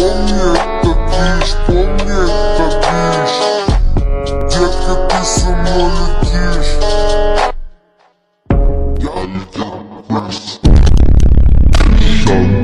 помни такие, движ, помни Детка, ты со мной летишь. Я летел вниз Shut